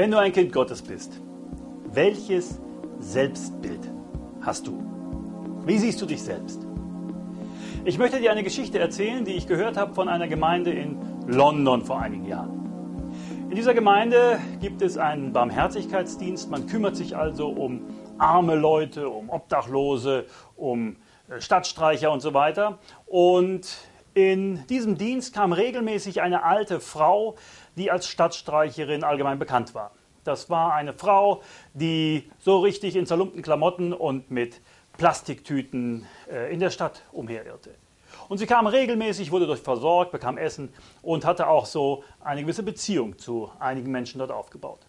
Wenn du ein Kind Gottes bist, welches Selbstbild hast du? Wie siehst du dich selbst? Ich möchte dir eine Geschichte erzählen, die ich gehört habe von einer Gemeinde in London vor einigen Jahren. In dieser Gemeinde gibt es einen Barmherzigkeitsdienst. Man kümmert sich also um arme Leute, um Obdachlose, um äh, Stadtstreicher und so weiter. Und in diesem Dienst kam regelmäßig eine alte Frau, die als Stadtstreicherin allgemein bekannt war. Das war eine Frau, die so richtig in zerlumpten Klamotten und mit Plastiktüten äh, in der Stadt umherirrte. Und sie kam regelmäßig, wurde dort versorgt, bekam Essen und hatte auch so eine gewisse Beziehung zu einigen Menschen dort aufgebaut.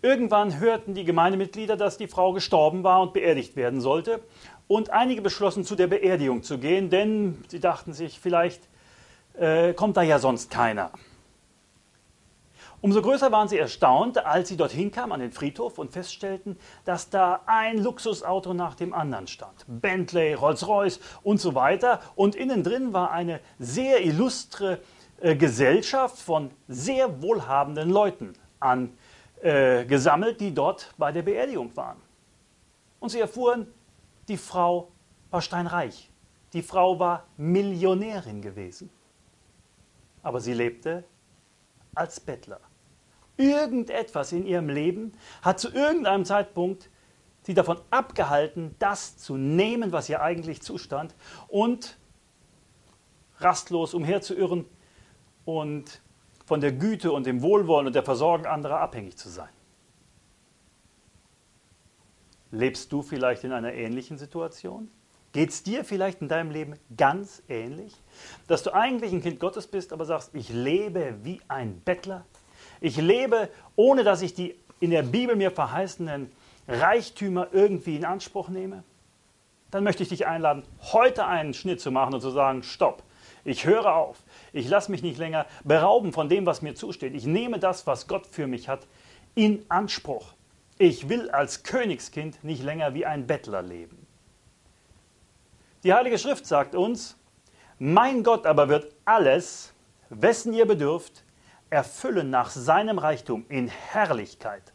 Irgendwann hörten die Gemeindemitglieder, dass die Frau gestorben war und beerdigt werden sollte. Und einige beschlossen, zu der Beerdigung zu gehen, denn sie dachten sich, vielleicht äh, kommt da ja sonst keiner. Umso größer waren sie erstaunt, als sie dorthin kamen an den Friedhof und feststellten, dass da ein Luxusauto nach dem anderen stand. Bentley, Rolls-Royce und so weiter. Und innen drin war eine sehr illustre äh, Gesellschaft von sehr wohlhabenden Leuten angesammelt, äh, die dort bei der Beerdigung waren. Und sie erfuhren, die Frau war steinreich. Die Frau war Millionärin gewesen. Aber sie lebte als Bettler. Irgendetwas in ihrem Leben hat zu irgendeinem Zeitpunkt sie davon abgehalten, das zu nehmen, was ihr eigentlich zustand und rastlos umherzuirren und von der Güte und dem Wohlwollen und der Versorgung anderer abhängig zu sein. Lebst du vielleicht in einer ähnlichen Situation? Geht es dir vielleicht in deinem Leben ganz ähnlich? Dass du eigentlich ein Kind Gottes bist, aber sagst, ich lebe wie ein Bettler, ich lebe, ohne dass ich die in der Bibel mir verheißenen Reichtümer irgendwie in Anspruch nehme, dann möchte ich dich einladen, heute einen Schnitt zu machen und zu sagen, stopp, ich höre auf, ich lasse mich nicht länger berauben von dem, was mir zusteht. Ich nehme das, was Gott für mich hat, in Anspruch. Ich will als Königskind nicht länger wie ein Bettler leben. Die Heilige Schrift sagt uns, mein Gott aber wird alles, wessen ihr bedürft, erfüllen nach seinem Reichtum in Herrlichkeit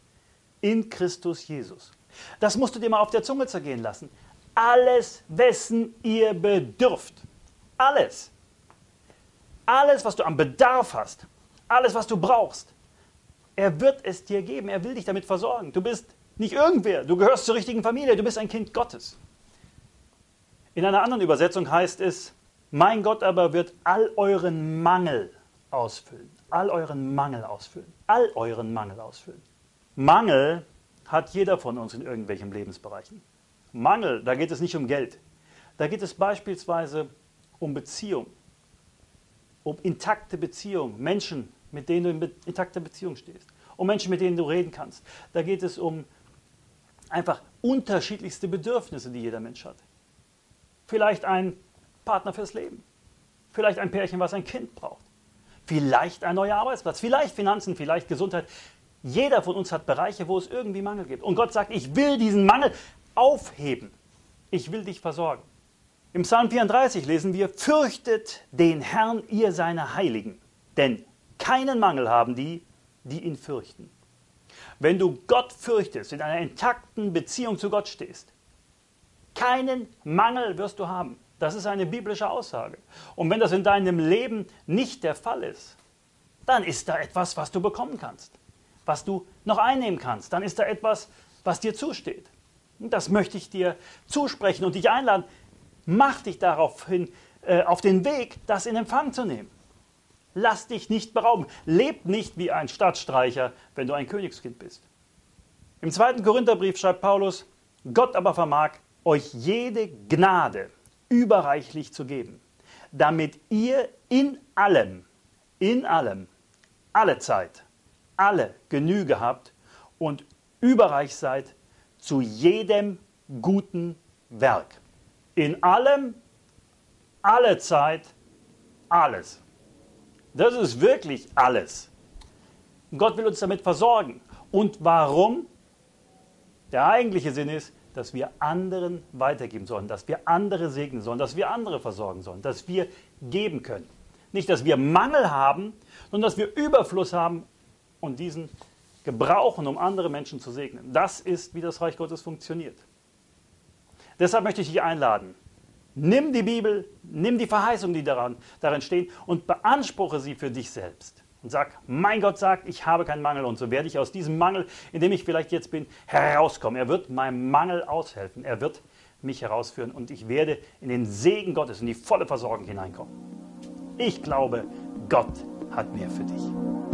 in Christus Jesus. Das musst du dir mal auf der Zunge zergehen lassen. Alles, wessen ihr bedürft. Alles. Alles, was du am Bedarf hast. Alles, was du brauchst. Er wird es dir geben. Er will dich damit versorgen. Du bist nicht irgendwer. Du gehörst zur richtigen Familie. Du bist ein Kind Gottes. In einer anderen Übersetzung heißt es, mein Gott aber wird all euren Mangel ausfüllen all euren Mangel ausfüllen. All euren Mangel ausfüllen. Mangel hat jeder von uns in irgendwelchen Lebensbereichen. Mangel, da geht es nicht um Geld. Da geht es beispielsweise um Beziehung, um intakte Beziehung, Menschen, mit denen du in intakter Beziehung stehst, um Menschen, mit denen du reden kannst. Da geht es um einfach unterschiedlichste Bedürfnisse, die jeder Mensch hat. Vielleicht ein Partner fürs Leben, vielleicht ein Pärchen, was ein Kind braucht, Vielleicht ein neuer Arbeitsplatz, vielleicht Finanzen, vielleicht Gesundheit. Jeder von uns hat Bereiche, wo es irgendwie Mangel gibt. Und Gott sagt, ich will diesen Mangel aufheben. Ich will dich versorgen. Im Psalm 34 lesen wir, fürchtet den Herrn, ihr seine Heiligen, denn keinen Mangel haben die, die ihn fürchten. Wenn du Gott fürchtest, in einer intakten Beziehung zu Gott stehst, keinen Mangel wirst du haben. Das ist eine biblische Aussage. Und wenn das in deinem Leben nicht der Fall ist, dann ist da etwas, was du bekommen kannst, was du noch einnehmen kannst. Dann ist da etwas, was dir zusteht. Und das möchte ich dir zusprechen und dich einladen. Mach dich daraufhin äh, auf den Weg, das in Empfang zu nehmen. Lass dich nicht berauben. Leb nicht wie ein Stadtstreicher, wenn du ein Königskind bist. Im zweiten Korintherbrief schreibt Paulus, Gott aber vermag euch jede Gnade überreichlich zu geben, damit ihr in allem, in allem, alle Zeit, alle Genüge habt und überreich seid zu jedem guten Werk. In allem, alle Zeit, alles. Das ist wirklich alles. Gott will uns damit versorgen. Und warum? Der eigentliche Sinn ist, dass wir anderen weitergeben sollen, dass wir andere segnen sollen, dass wir andere versorgen sollen, dass wir geben können. Nicht, dass wir Mangel haben, sondern dass wir Überfluss haben und diesen gebrauchen, um andere Menschen zu segnen. Das ist, wie das Reich Gottes funktioniert. Deshalb möchte ich dich einladen. Nimm die Bibel, nimm die Verheißungen, die daran, darin stehen und beanspruche sie für dich selbst. Und sag, mein Gott sagt, ich habe keinen Mangel und so werde ich aus diesem Mangel, in dem ich vielleicht jetzt bin, herauskommen. Er wird meinem Mangel aushelfen. Er wird mich herausführen und ich werde in den Segen Gottes, in die volle Versorgung hineinkommen. Ich glaube, Gott hat mehr für dich.